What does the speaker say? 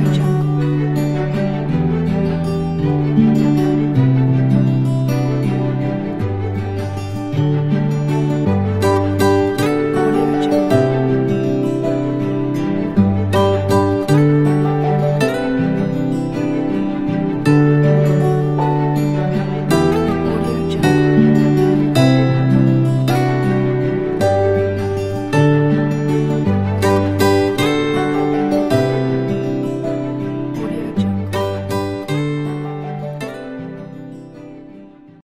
future.